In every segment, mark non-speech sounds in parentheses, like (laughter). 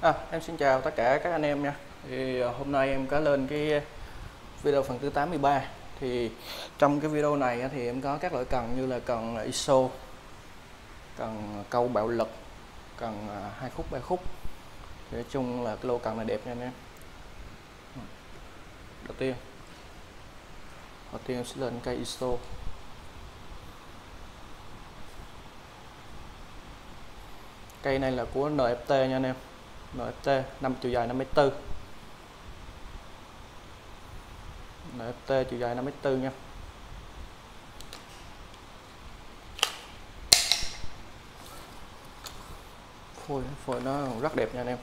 À, em xin chào tất cả các anh em nha. Thì à, hôm nay em có lên cái video phần thứ 83. Thì trong cái video này thì em có các loại cần như là cần ISO, cần câu bạo lực, cần à, hai khúc ba khúc. Thì nói chung là cái lô cần này đẹp nha anh em. Đầu tiên Đầu tiên em sẽ lên cây ISO. Cây này là của NFT nha anh em. NFT 5 chiều dài 54 NFT chiều dài 54 nha. Phôi phôi nó rất đẹp nha anh em.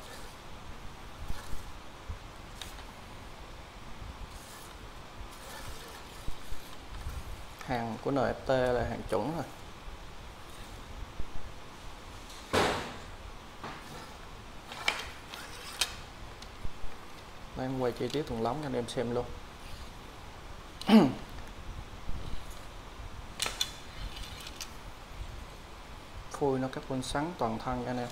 Hàng của NFT là hàng chuẩn rồi Đây, em quay chi tiết thùng lóng cho anh em xem luôn. (coughs) Phôi nó carbon sắn toàn thân nha anh em.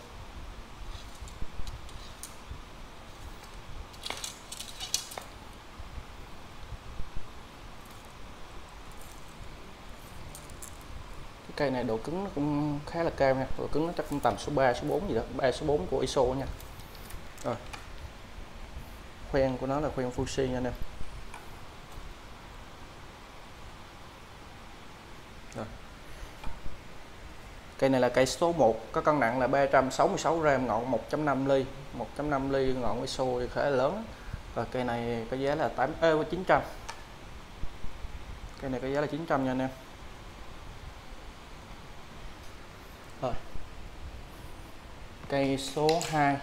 Cái cây này độ cứng nó cũng khá là cao nha, độ cứng nó chắc cũng tầm số 3 số 4 gì đó 3 số 4 của ISO nha. Rồi khoen của nó là khoen Fuji nha anh em. Rồi. cây này là cây số 1 có cân nặng là 366 gram ngọn 1.5 ly 1.5 ly ngọn ISO thì khá là lớn. Và cây này có giá là 8 ơ 900 cây này có giá là 900 nha anh em. Rồi. Cây số 2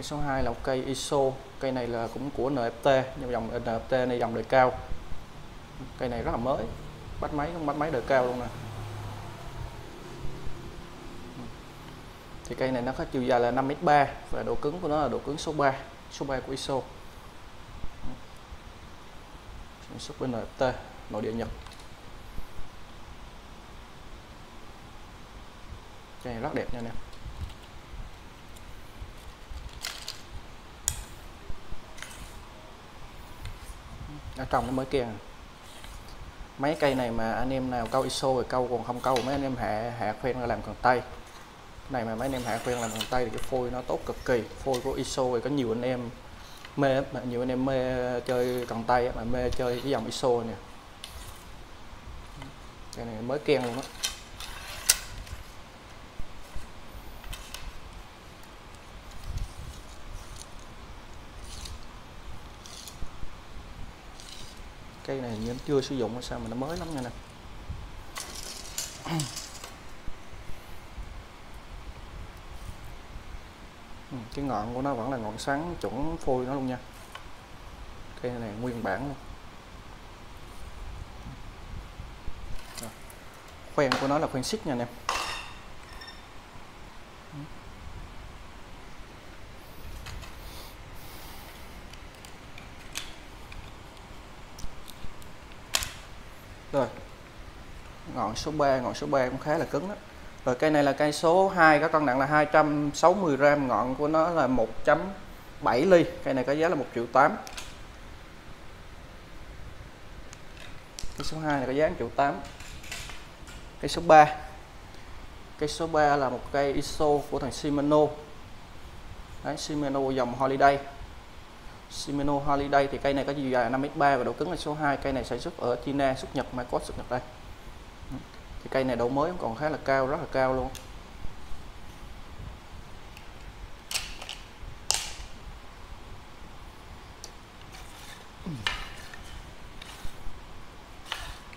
cây số 2 là một cây ISO. Cây này là cũng của NFT nhưng dòng NFT này dòng đời cao. Cây này rất là mới. Bắt máy không bắt máy đời cao luôn nè. Thì cây này nó có chiều dài là 5m3 và độ cứng của nó là độ cứng số 3 số 3 của ISO. Sản xuất bên NFT nội địa Nhật. Cây này rất đẹp nha anh em ở trong nó mới kia. Mấy cây này mà anh em nào câu ISO rồi câu còn không câu, mấy anh em hạ hạ khuyên là làm cần tay. Này mà mấy anh em hạ khuyên làm cần tay thì cái phôi nó tốt cực kỳ. Phôi của ISO rồi có nhiều anh em mê mà nhiều anh em mê chơi cần tay mà mê chơi cái dòng ISO nè. Cái này mới keng luôn á. Cây này như chưa sử dụng sao mà nó mới lắm nha nè. Ừ, cái ngọn của nó vẫn là ngọn sáng chuẩn phôi nó luôn nha. Cây này nguyên bản luôn. Khoen của nó là khoen xích nha anh em rồi ngọn số 3 ngọn số 3 cũng khá là cứng đó. rồi cây này là cây số 2 có cân nặng là 260 gram ngọn của nó là 1.7 ly cây này có giá là 1 triệu 8 cây số 2 này có giá 1 triệu 8 cây số 3 cây số 3 là một cây ISO của thằng Shimano. Đấy, Shimano dòng Holiday. Shimano Holiday thì cây này có chiều dài 5m3 và độ cứng là số 2 cây này sản xuất ở China xuất Nhật mà có xuất Nhật đây thì cây này độ mới còn khá là cao, rất là cao luôn.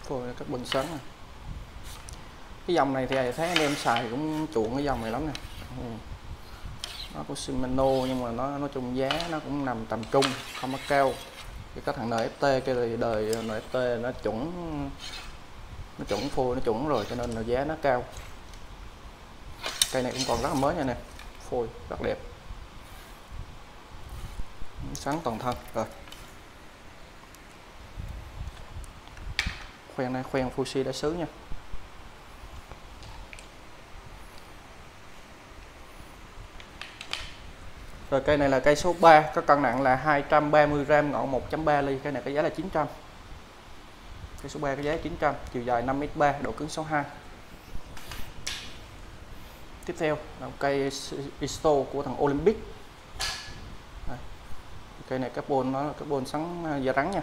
Phôi các bình sắn này cái dòng này thì thấy anh em xài cũng chuộng cái dòng này lắm nè. Ừ. Nó có Shimano, nhưng mà nó, nói chung giá nó cũng nằm tầm trung, không có cao. Cái các thằng NFT cái thì đời NFT nó chuẩn nó chuẩn phôi nó chuẩn rồi, cho nên là giá nó cao. Cây này cũng còn rất là mới nha nè. Phôi rất đẹp. Sáng toàn thân, rồi. Khoen này khoen Fuji đã sứ nha. Rồi cây này là cây số 3 có cân nặng là 230g ngọn 1.3 ly. Cây này có giá là 900 cây số 3 có giá 900 chiều dài 5m3 độ cứng 62. tiếp theo là một cây Isto của thằng Olympic Đây. cây này carbon nó là carbon sắn à, da rắn nha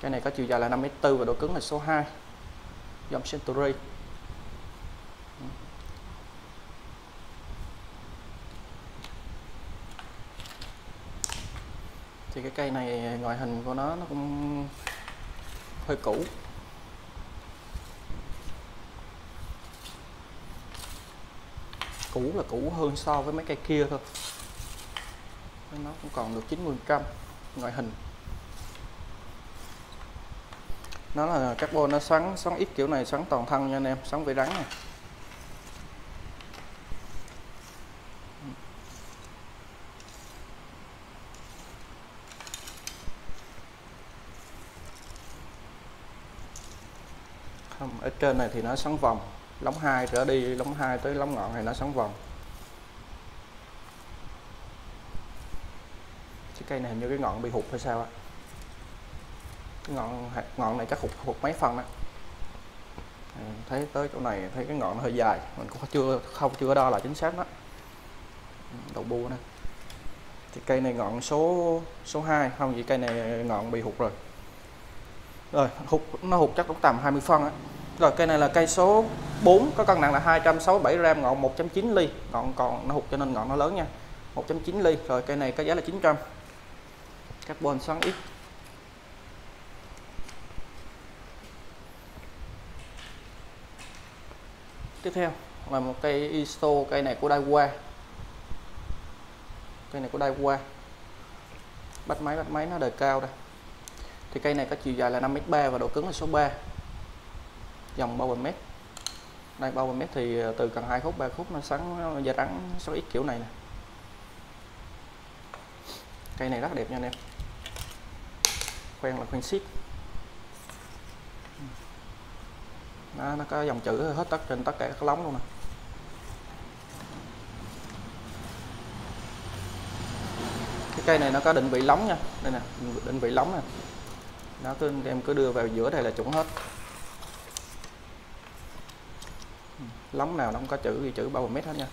cây này có chiều dài là 5m4 và độ cứng là số 2 dòng Century thì cái cây này à, ngoại hình của nó nó cũng hơi cũ. Cũ là cũ hơn so với mấy cây kia thôi. Nó cũng còn được 90 trăm ngoại hình. Nó là carbon nó xoắn xoắn ít kiểu này, xoắn toàn thân nha anh em, xoắn vảy rắn này không ở trên này thì nó xoắn vòng. Lóng hai trở đi, lóng hai tới lóng ngọn này nó xoắn vòng. Cái cây này hình như cái ngọn bị hụt hay sao á. Cái ngọn ngọn này chắc hụt hụt mấy phần á. Ừ, thấy tới chỗ này thấy cái ngọn nó hơi dài, mình cũng chưa, không, chưa đo là chính xác đó. Ừ, đầu bu này thì cây này ngọn số số 2 không gì cây này ngọn bị hụt rồi. Rồi, hụt, nó hụt chắc cũng tầm 20 phân á rồi, cây này là cây số 4 có cân nặng là 267 gram, ngọn 1.9 ly. Ngọn còn nó hụt cho nên ngọn nó lớn nha. 1.9 ly. Rồi, cây này có giá là 900 carbon xoắn ít. Tiếp theo, là một cây ISO, cây này của Daiwa. Cây này của Daiwa. Bắt máy bắt máy, nó đời cao đây. Thì cây này có chiều dài là 5m3 và độ cứng là số 3 dòng bao mét đây bao mét thì ờ, từ cần hai khúc ba khúc nó sắn da rắn số ít kiểu này nè. Cây này rất đẹp nha anh em. Khoen là khoen xít nó, nó có dòng chữ hết tất trên tất cả các lóng luôn nè. Cái cây này nó có định vị lóng nha. Đây nè định vị lóng nè. Nó cứ em cứ đưa vào giữa đây là chuẩn hết. Lóng nào nó không có chữ thì chữ bao mét hết nha.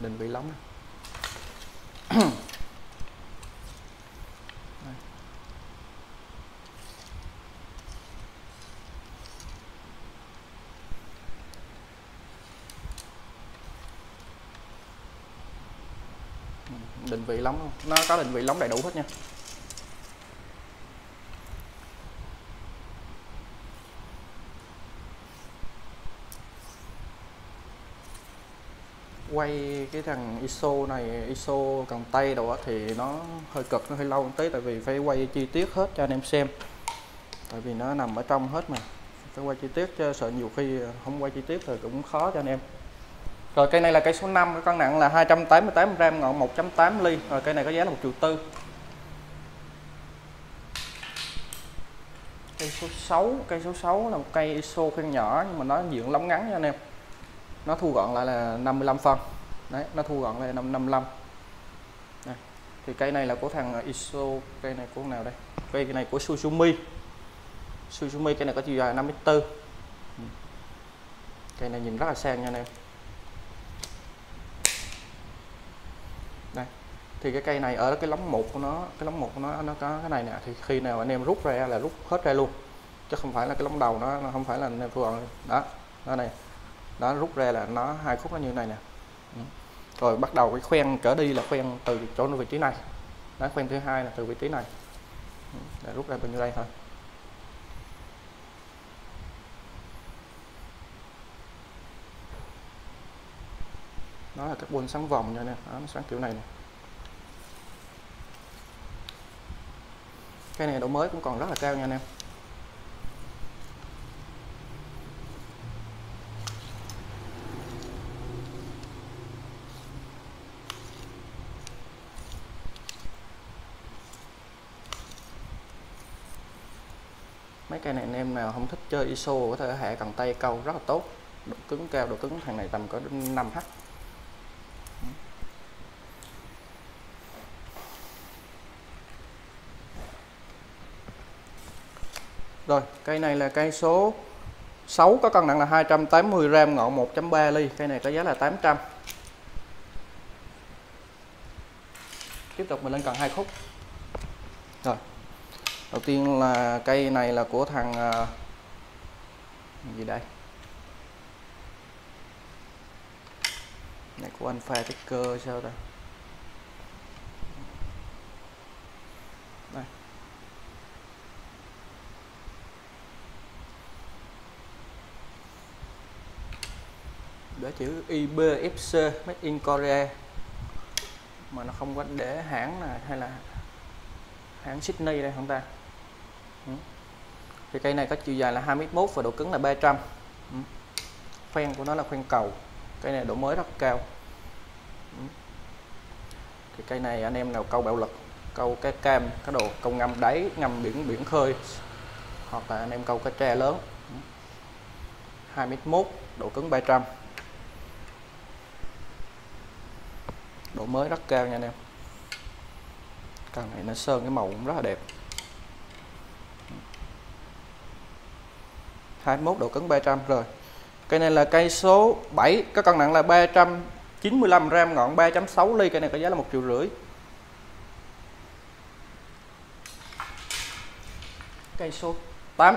Định vị lóng. Định vị lóng. Nó có định vị lóng đầy đủ hết nha. Quay cái thằng ISO này, ISO cầm tay đồ thì nó hơi cực, nó hơi lâu một tí, tại vì phải quay chi tiết hết cho anh em xem. Tại vì nó nằm ở trong hết mà. Phải quay chi tiết, cho sợ nhiều khi không quay chi tiết thì cũng khó cho anh em. Rồi cây này là cây số 5 cái cân nặng là 288 gram ngọn 1.8 ly. Rồi cây này có giá là 1 triệu tư. Cây số 6 cây số 6 là một cây ISO khen nhỏ, nhưng mà nó diện lóng ngắn nha anh em nó thu gọn lại là 55 phân. Đấy nó thu gọn lại là 55 này. thì cây này là của thằng ISO cây này của nào đây? Cây này của Suzumi Suzumi cây này có chiều dài 54 ừ. cây này nhìn rất là sang nha anh em. Đây. Thì cái cây này ở cái lóng một của nó cái lóng một của nó nó có cái này nè. Thì khi nào anh em rút ra là rút hết ra luôn. Chứ không phải là cái lóng đầu nó, nó không phải là anh em thu gọn. Đó đó này đó rút ra là nó hai khúc nó như này nè. Ừ. Rồi bắt đầu cái khoen trở đi là khoen từ chỗ vị trí này. Đó khoen thứ hai là từ vị trí này. Ừ, để rút ra bên dưới đây thôi. Đó là các buôn sáng vòng nha nè. Đó, nó sáng kiểu này nè. Cái này độ mới cũng còn rất là cao nha anh em cây này anh em nào không thích chơi ISO có thể hạ cần tay câu rất là tốt độ cứng cao độ cứng thằng này tầm có 5h Rồi, cây này là cây số 6 có cân nặng là 280 gram ngọn 1.3 ly. Cây này có giá là 800. Tiếp tục mình lên cần hai khúc. Rồi. Đầu tiên là cây này là của thằng à, gì đây? Này, của anh pha cơ sao ta? Đây. để chữ IBFC Made in Korea mà nó không có để hãng này, hay là hãng Sydney đây không ta thì cây này có chiều dài là 21 và độ cứng là 300 ừ. khoen của nó là khoen cầu. Cây này độ mới rất cao. Ừ. Thì cây này anh em nào câu bạo lực, câu cái cam cái đồ câu ngâm đáy, ngâm biển biển khơi, hoặc là anh em câu cái tre lớn. Ừ. 21 độ cứng 300 độ mới rất cao nha anh em. Càng này nó sơn, cái màu cũng rất là đẹp. 21 độ cứng 300 rồi. Cây này là cây số 7 có cân nặng là 395 gram ngọn 3.6 ly cây này có giá là một triệu rưỡi. Cây số 8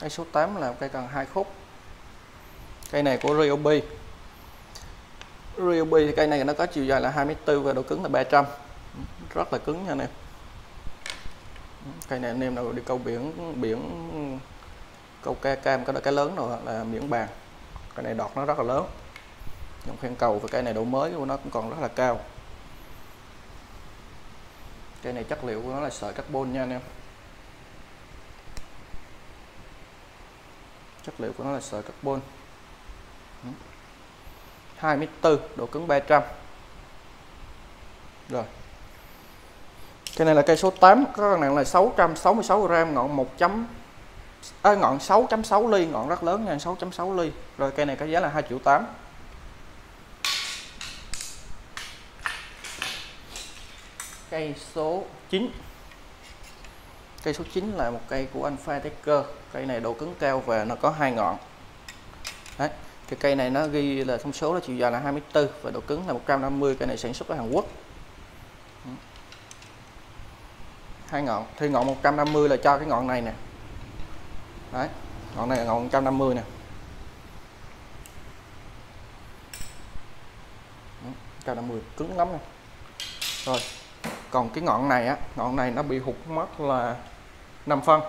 cây số 8 là cây cần hai khúc. Cây này của Ryobi. Ryobi thì cây này nó có chiều dài là 24 và độ cứng là 300 rất là cứng nha anh em cây này anh em nào đi câu biển biển, câu ca cam có cái lớn rồi là miễn bàn cây này đọt nó rất là lớn. Dòng khoen cầu và cây này độ mới của nó cũng còn rất là cao. Cây này chất liệu của nó là sợi carbon nha anh em. Chất liệu của nó là sợi carbon. 24 độ cứng 300 rồi. Cây này là cây số 8 có cân nặng là 666 gram ngọn 1 chấm à, ngọn 6.6 ly ngọn rất lớn nha 6.6 ly. Rồi cây này có giá là 2 triệu 8 cây số 9 cây số 9 là một cây của anh Pha Taker cây này độ cứng cao và nó có hai ngọn. Đấy cái cây này nó ghi là thông số là chiều dài là 24 và độ cứng là 150 cây này sản xuất ở Hàn Quốc. Hai ngọn. Thì ngọn 150 là cho cái ngọn này nè. Đấy, ngọn này là ngọn 150 nè. 150 cứng lắm nè. Rồi, còn cái ngọn này á, ngọn này nó bị hụt mất là 5 phân.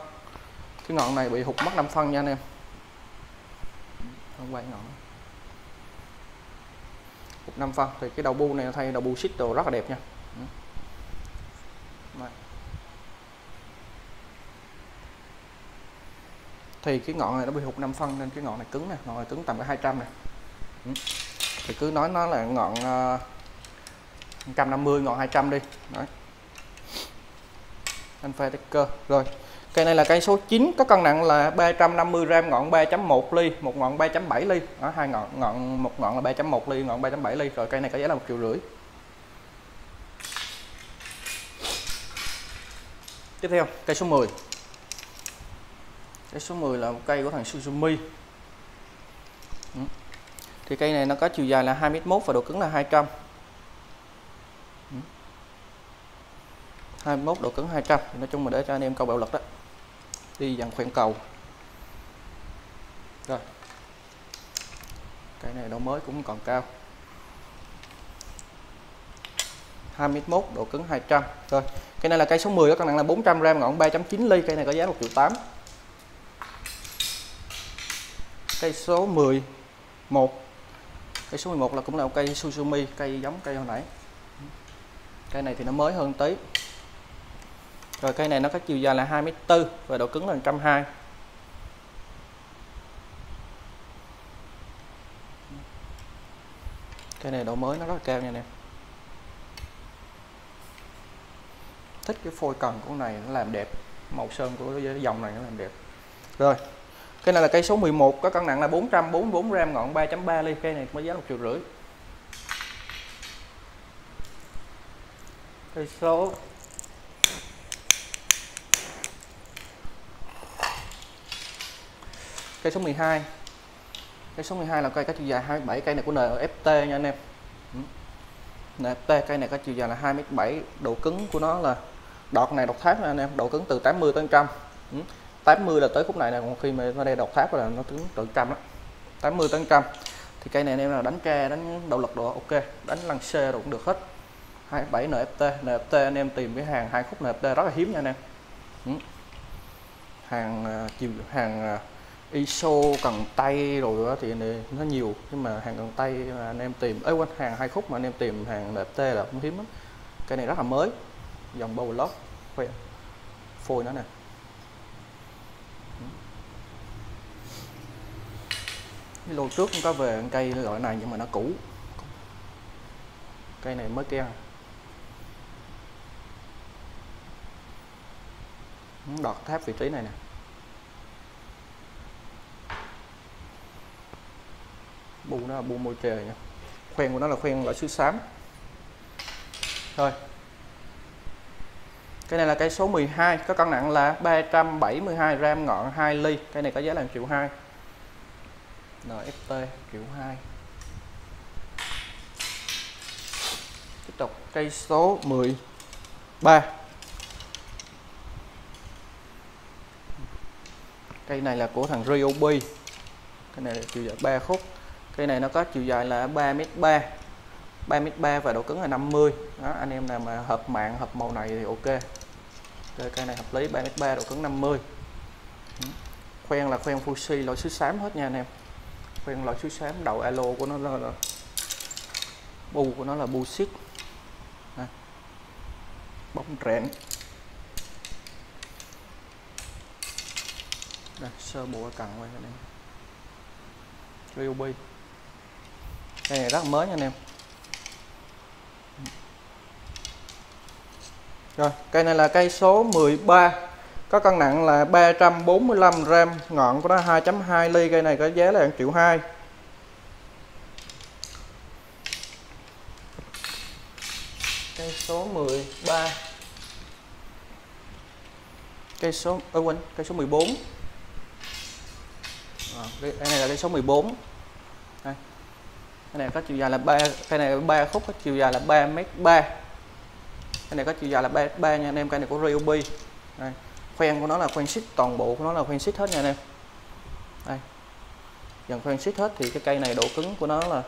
Cái ngọn này bị hụt mất 5 phân nha anh em. Không quay ngọn. Hụt 5 phân, thì cái đầu bu này thay đầu bu xích đồ rất là đẹp nha Đây thì cái ngọn này nó bị hụt 5 phân nên cái ngọn này cứng nè ngọn này cứng tầm cái 200 nè ừ. thì cứ nói nó là ngọn ờ, uh, 150 ngọn 200 đi Đấy. anh phê cơ rồi Cây này là cây số 9 có cân nặng là 350 gram ngọn 3.1 ly, một ngọn 3.7 ly. Đó, hai ngọn ngọn một ngọn là 3.1 ly, ngọn 3.7 ly. Rồi cây này có giá là một triệu rưỡi. Tiếp theo, cây số 10. Cái số 10 là một cây của thằng Suzumi. Ừ. Thì cây này nó có chiều dài là 2m1 và độ cứng là 200. 21 ừ. độ cứng 200 nói chung mà để cho anh em câu bạo lực đó, đi dàn khoảng cầu. Rồi. Cái này độ mới cũng còn cao. 21 độ cứng 200 rồi. Cái này là cây số 10 có cân nặng là 400 gram, ngọn 3.9 ly. Cây này có giá 1 triệu 8 cây số 11 cây số 11 là cũng là một cây Suzumi cây giống cây hồi nãy. Cây này thì nó mới hơn tí. Rồi cây này nó có chiều dài là 24 và độ cứng là 120 cây này độ mới nó rất là cao nha anh em thích cái phôi cần của này, nó làm đẹp. Màu sơn của cái dòng này nó làm đẹp. Rồi cái này là cây số 11 có cân nặng là 444 gram, ngọn 3.3 ly. Cây này mới giá một triệu rưỡi. Cây số cây số 12 cây số 12 là cây có chiều dài 27 cây này của NFT nha anh em. Ừ. NFT cây này có chiều dài là 27 độ cứng của nó là, đọt này đọt tháp nha anh em, độ cứng từ 80 tới 100 ừ. 80 là tới khúc này này còn khi mà nó đây độc tháp là nó tính tới trăm đó 80 tới trăm. Thì cây này anh em là đánh ke đánh động lực độ ok. Đánh lăng xê cũng được hết. 27 NFT NFT anh em tìm cái hàng, hai khúc NFT rất là hiếm nha anh em. Ừ. hàng à, chiều, hàng à, ISO, cần tay rồi đó thì nó nhiều. Nhưng mà hàng cần tay mà anh em tìm ấy quên, hàng hai khúc mà anh em tìm hàng NFT là cũng hiếm lắm. Cây này rất là mới. Dòng bầu lót phôi nó nè. Cái lô trước cũng có về cây loại này nhưng mà nó cũ. Cây này mới keo. Đọt tháp vị trí này nè. Bu nó là bu môi trời nha. Khoen của nó là khoen loại sứ xám. Thôi. Cái này là cây số 12 có cân nặng là 372 gram ngọn 2 ly. Cái này có giá là 1 triệu 2 NFT kiểu 2 tiếp tục cây số 13 cây này là của thằng Ryobi cái này là chiều dài 3 khúc. Cây này nó có chiều dài là 3m3 3m3 và độ cứng là 50 đó, anh em nào mà hợp mạng hợp màu này thì ok. Rồi, cây này hợp lý 3m3 độ cứng 50 khoen là khoen Fuji lỗi xứ xám hết nha anh em quen loại chuối xám đầu alo của nó là, là bu của nó là bu xít bóng rẽn đây sơ bộ cần quay anh em ruby cây này rất mới nha anh em. Rồi cây này là cây số 13 có cân nặng là 345 gram ngọn của nó 2.2 ly cây này có giá là 1 triệu 2 cây số 13 cây số ơ quên cây số 14 à, cây này là cây số 14 đây. Cái này có chiều dài là 3 cây này là 3 khúc có chiều dài là 3 mét 3 cái này có chiều dài là 3 3 nha anh em cây này của Ryobi. Đây khoen của nó là khoen xích toàn bộ của nó là khoen xích hết nha anh em. Đây. Dần khoen xích hết thì cái cây này độ cứng của nó là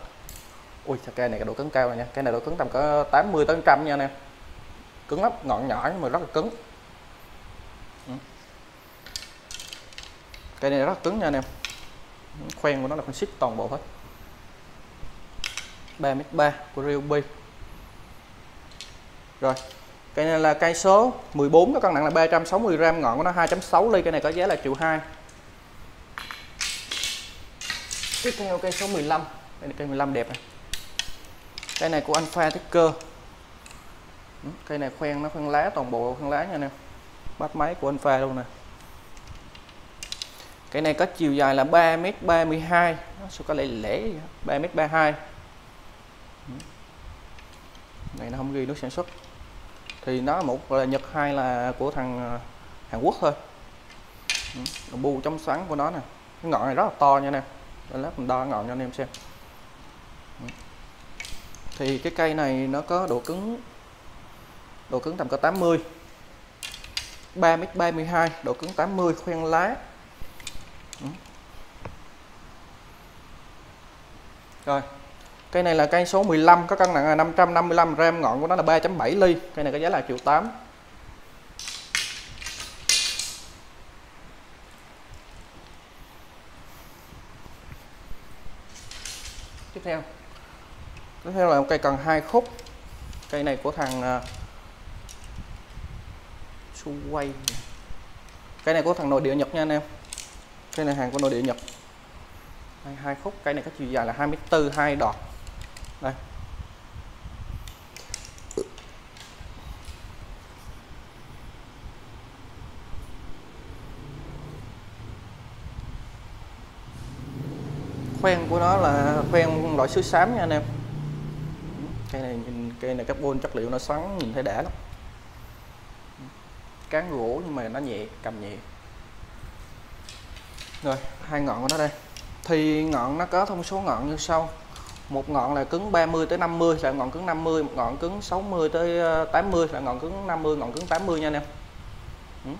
ui cây này cái độ cứng cao này nha. Cây này độ cứng tầm có 80 tới trăm nha anh em. Cứng lắm, ngọn nhỏ nhưng mà rất là cứng. Ừ. Cây này rất là cứng nha anh em. Khoen của nó là khoen xích toàn bộ hết. 3m3 của Ryobi. Rồi cây này là cây số 14 có cân nặng là 360 gram ngọn của nó 2.6 ly cây này có giá là triệu 2 tiếp theo cây số 15 đây là cây 15 đẹp này. Cây này của Alpha Ticker ừ, cây này khoen nó khoen lá toàn bộ khoen lá nha nè bắt máy của Alpha luôn nè. Cây này có chiều dài là 3m32 nó sẽ có lẽ lẻ 3m32 ừ. này nó không ghi nước sản xuất thì nó một là Nhật hai là của thằng ờ, Hàn Quốc thôi. Ừ, bu trong xoắn của nó nè. Cái ngọn này rất là to nha nè để lát mình đo ngọn cho anh em xem. Ừ. Thì cái cây này nó có độ cứng độ cứng tầm có 80 3m32 độ cứng 80 khoen lá. Ừ. Rồi cây này là cây số 15 có cân nặng là 555 gram ngọn của nó là 3.7 ly. Cây này có giá là triệu 8 tiếp theo. Tiếp theo là một cây cần hai khúc. Cây này của thằng à, uh, quay cây này của thằng nội địa Nhật nha anh em. Cây này hàng của nội địa Nhật. Hai khúc. Cây này có chiều dài là 24 2 đọt đây. Khoen của nó là khoen loại sứ xám nha anh em. Cây này nhìn, cây này carbon chất liệu nó xoắn, nhìn thấy đã lắm. Cán gỗ nhưng mà nó nhẹ, cầm nhẹ. Rồi, hai ngọn của nó đây. Thì ngọn nó có thông số ngọn như sau một ngọn là cứng 30 tới 50 là ngọn cứng 50 một ngọn cứng 60 tới ờ, 80 là ngọn cứng 50 ngọn cứng 80 nha anh em. Ừ.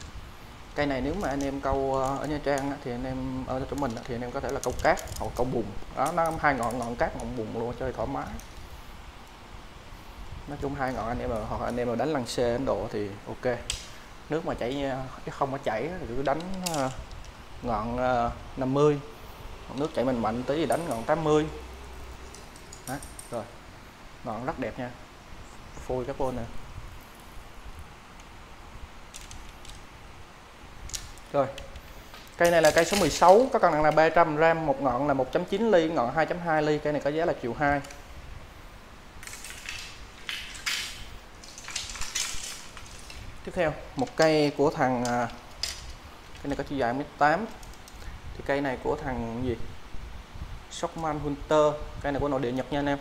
cây này nếu mà anh em câu ờ, ở Nha Trang thì anh em ở chỗ mình thì anh em có thể là câu cát hoặc câu bùn. Đó nó hai ngọn ngọn cát ngọn bùn luôn chơi thoải mái. Nói chung hai ngọn anh em hoặc anh em mà đánh lăng xe Ấn Độ thì ok. Nước mà chảy ờ, chứ không có chảy thì cứ đánh ngọn 50 nước chảy mạnh mạnh tí thì đánh ngọn 80 đó, rồi, ngọn rất đẹp nha. Phôi carbon nè. Rồi, cây này là cây số 16 có cân nặng là 300 gram, một ngọn là 1.9 ly, ngọn 2.2 ly, cây này có giá là triệu 2 tiếp theo, một cây của thằng à, cây này có chiều dài 18 thì cây này của thằng gì? Shockman Hunter, cây này của nội địa Nhật nha anh em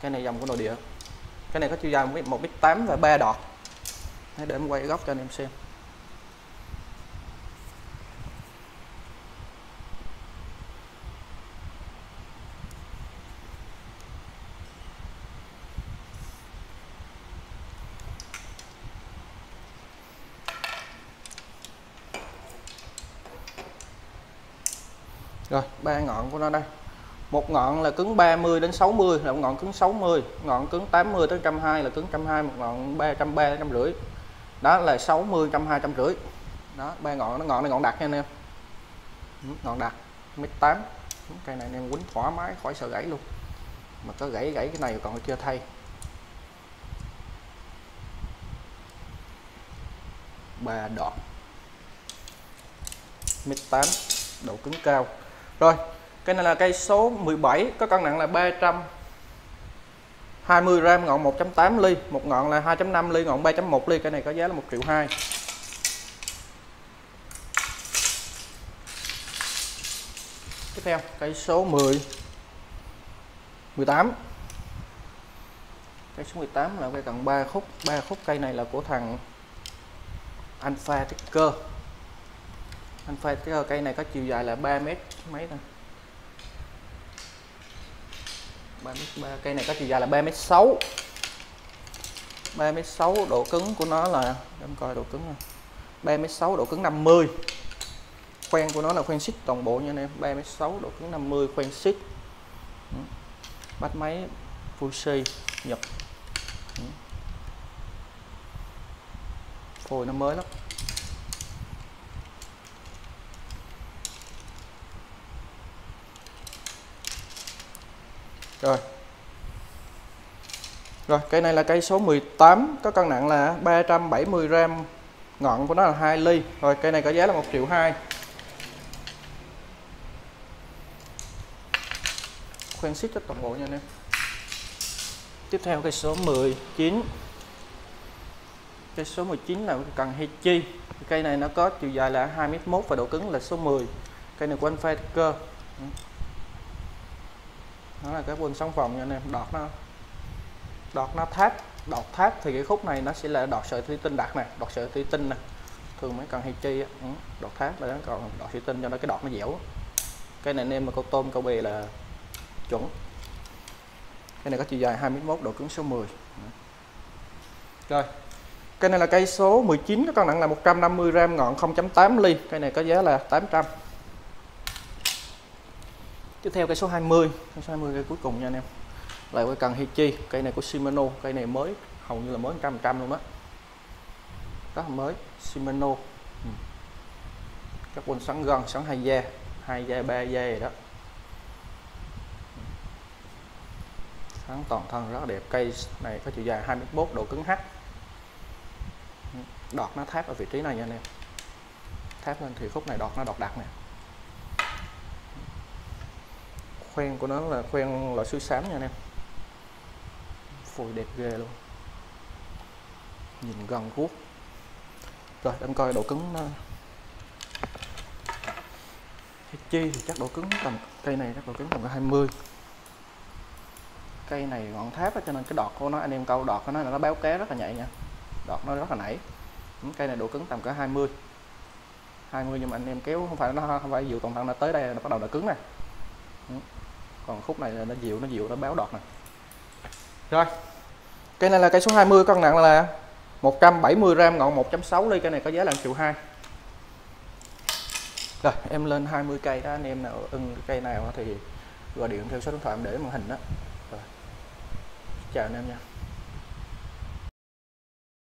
cái này dòng của nội địa. Cái này có chiều dài một mét tám và ba đọt. Để em quay góc cho anh em xem. Rồi, ba ngọn của nó đây một ngọn là cứng 30 đến 60 là một ngọn cứng 60 ngọn cứng 80 tới 120 là cứng 120 một ngọn 330 150 đó là 60 120 rưỡi đó, ba ngọn, nó ngọn này ngọn đặc nha anh em. Ừ, ngọn đặc mét 8 ừ, cây này anh em quýnh thoải mái, khỏi sợ gãy luôn. Mà có gãy gãy cái này còn chưa thay. Ba đoạn mét 8 độ cứng cao. Rồi cây này là cây số 17 có cân nặng là 320 gram ngọn 1.8 ly, một ngọn là 2.5 ly, ngọn 3.1 ly cây này có giá là 1 triệu 2 tiếp theo, cây số 10 18 cây số 18 là cây cần 3 khúc 3 khúc cây này là của thằng Alpha Ticker Alpha Ticker cây này có chiều dài là 3 mét mấy thôi. 3 mét 3 cây này có chiều dài là 3m6 3m6 độ cứng của nó là em coi độ cứng này 3m6 độ cứng 50 khoen của nó là khoen xích toàn bộ nha anh em. 3m6 độ cứng 50 khoen xích. Ừ. Bắt máy Fuji, Nhật. Ừ. Phôi nó mới lắm. Rồi. Rồi, cây này là cây số 18 có cân nặng là 370 gram, ngọn của nó là 2 ly. Rồi, cây này có giá là 1 triệu 2 khoan xích cho toàn bộ nha anh em. Tiếp theo cây số 19 cây số 19 là cần Hechi cây này nó có chiều dài là 2m1 và độ cứng là số 10 cây này của anh Faker đó là cái quần sóng vòng nha anh em. Đọt nó đọt nó tháp. Đọt tháp thì cái khúc này nó sẽ là đọt sợi thủy tinh đặc này đọt sợi thủy tinh này thường mấy cần hay chi ừ, đọt tháp là còn đọt thủy tinh cho nó cái đọt nó dẻo cái này anh em mà câu tôm câu bì là chuẩn. Cái này có chiều dài 21 độ cứng số 10 rồi cái này là cây số 19 có cân nặng là 150 gram ngọn 0.8 ly. Cây này có giá là 800 tiếp theo cây số 20 cây số 20 cây cuối cùng nha anh em. Lại quay cần Hichi. Cây này của Shimano. Cây này mới. Hầu như là mới 100 trăm luôn đó rất là mới. Shimano. Ừ. các quân sắn gần sắn hai da. Hai da, ba da rồi đó. Sẵn toàn thân rất là đẹp. Cây này có chiều dài 21 độ cứng H ừ. đọt nó tháp ở vị trí này nha anh em. Tháp lên thì khúc này đọt nó đọt đặc nè. Khoen của nó là khoen loại suối xám nha anh em. Phôi đẹp ghê luôn. Nhìn gần guốc rồi em coi độ cứng nó. Cái chi thì chắc độ cứng tầm cây này chắc độ cứng tầm có 20 cây này ngọn tháp á, cho nên cái đọt của nó anh em câu đọt của nó là nó béo ké rất là nhạy nha. Đọt nó rất là nảy. Ừ, cây này độ cứng tầm cỡ 20 20 nhưng mà anh em kéo không phải nó không phải dù toàn thân nó tới đây nó bắt đầu là cứng này còn khúc này là nó dịu nó dịu nó béo đọt này rồi. Cây này là cây số 20 cân nặng là 170 gram ngọn 1.6 ly. Cây này có giá là 1 triệu 2 rồi em lên 20 cây đó. Anh em nào ưng cây nào thì gọi điện theo số điện thoại em để màn hình đó. Rồi. Chào anh em nha